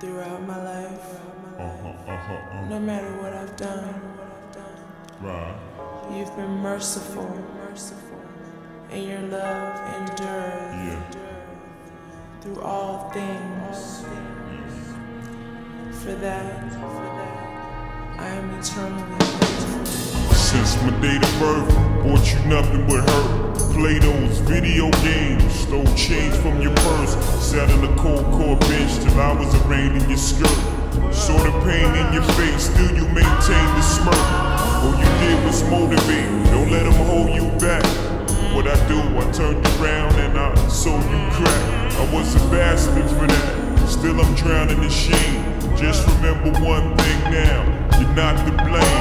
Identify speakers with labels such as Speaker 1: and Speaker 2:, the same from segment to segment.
Speaker 1: throughout my life.
Speaker 2: Uh-huh, uh-huh, uh.
Speaker 1: No matter what I've done,
Speaker 2: Right.
Speaker 1: you've been merciful, merciful, and your love endures
Speaker 2: Yeah.
Speaker 1: through all things. For that, I am eternally.
Speaker 2: Since my date of birth, bought you nothing but hurt. Play those, video games, stole change from your purse. Sat on the cold court bench till I was arraigned in your skirt. Saw the pain in your face, still you maintained the smirk. All you did was motivate, don't let them hold you back. What I do, I turned around and I sold you crack. I was a bastard for that, still I'm drowning in shame. Just remember one thing now, you're not to blame.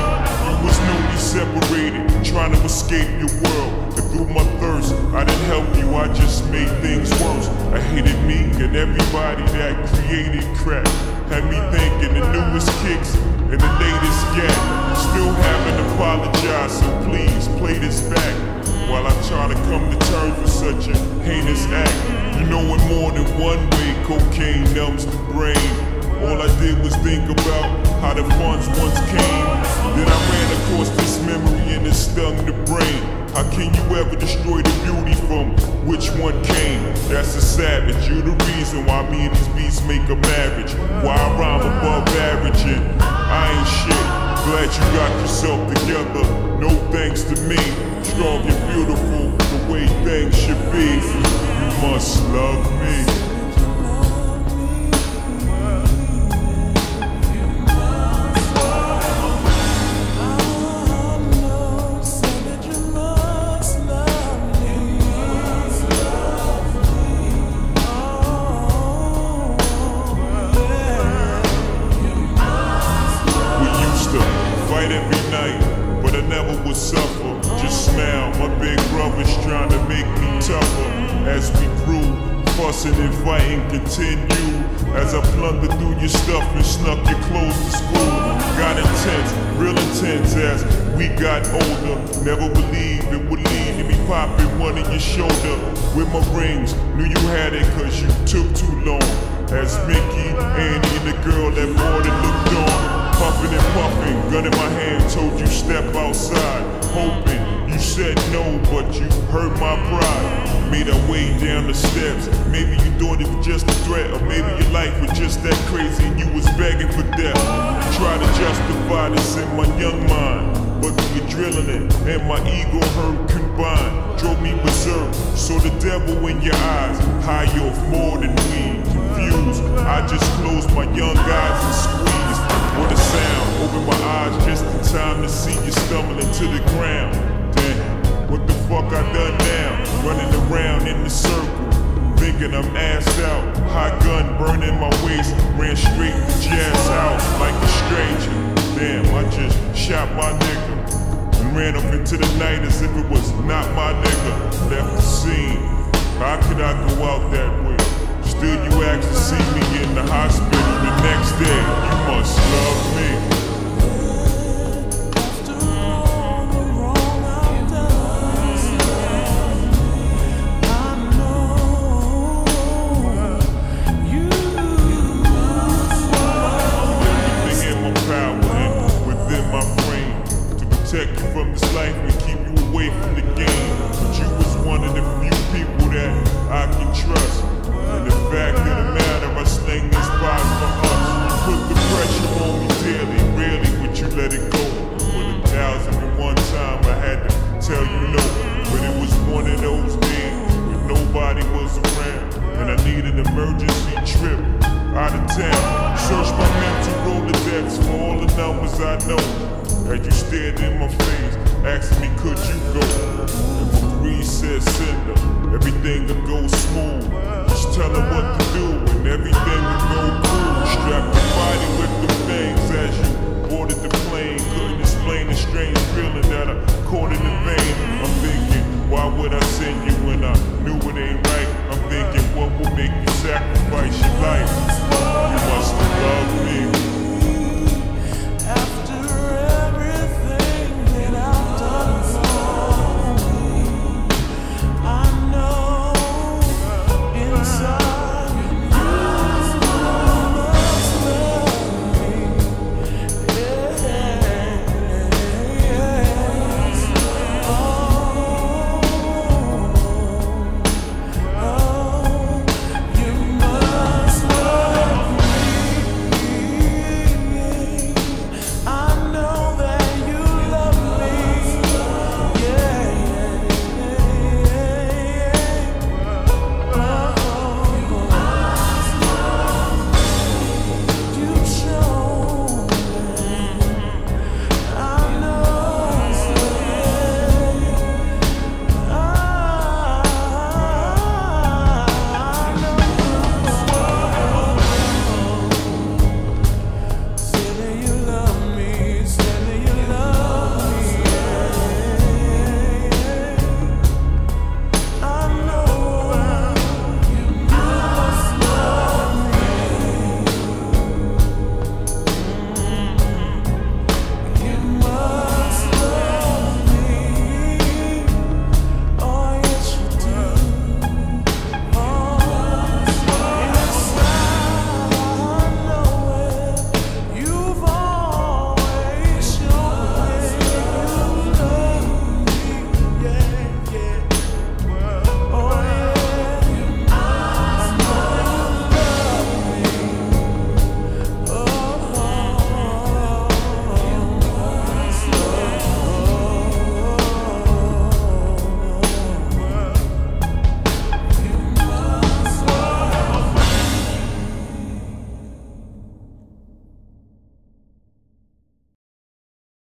Speaker 2: Separated, trying to escape your world. And through my thirst, I didn't help you, I just made things worse. I hated me and everybody that created crap. Had me thinking the newest kicks and the latest gap. Still haven't apologized, so please play this back. While I try to come to terms with such a heinous act. You know in more than one way, cocaine numbs the brain. All I did was think about how the funds once came. Then I ran across this memory and it stung the brain. How can you ever destroy the beauty from which one came? That's a savage. You're the reason why me and these beats make a marriage. Why I rhyme above average and I ain't shit. Glad you got yourself together. No thanks to me. Strong and beautiful, the way things should be. You must love me. Fight every night, but I never would suffer. Just smile, my big brother's trying to make me tougher. As we grew, fussing and fighting continue. As I plundered through your stuff and snuck your clothes to school. Got intense, real intense as we got older. Never believed it would lead to me popping one in your shoulder. With my rings, knew you had it cause you took too long. As Mickey, Andy, and the girl that it looked on. Puffing and puffing, gun in my hand, told you step outside. Hoping you said no, but you hurt my pride. Made our way down the steps. Maybe you thought it was just a threat, or maybe your life was just that crazy and you was begging for death. Try to justify this in my young mind. But the adrenaline and my ego hurt combined drove me berserk. Saw the devil in your eyes, high off more than weed. Confused, I just closed my young eyes and squeezed. What a sound, open my eyes just in time to see you stumbling to the ground. Damn, what the fuck I done now? Running around in the circle. Thinking I'm ass out, hot gun burning my waist, ran straight to Jaz house like a stranger. Damn, I just shot my nigga and ran up into the night as if it was not my nigga. Left the scene. How could I go out that way? Still, you asked to see me in the hospital the next day. You must love me. Protect you from and keep you away from the game. But you was one of the few people that I can trust. The fact of the matter, I sling these bars for us. Put the pressure on me daily, rarely would you let it go. But a thousand and one time I had to tell you no. But it was one of those days when nobody was around. And I needed an emergency trip out of town. Search my mental Rolodex for all the numbers I know. As you stared in my face, asking me, could you go? And breeze said, send her. Everything will go smooth. Tell her what to do, and everything will go cool. Strap your body with the things as you boarded the plane. Couldn't explain the strange feeling that I caught in the vein. I'm thinking, why would I send you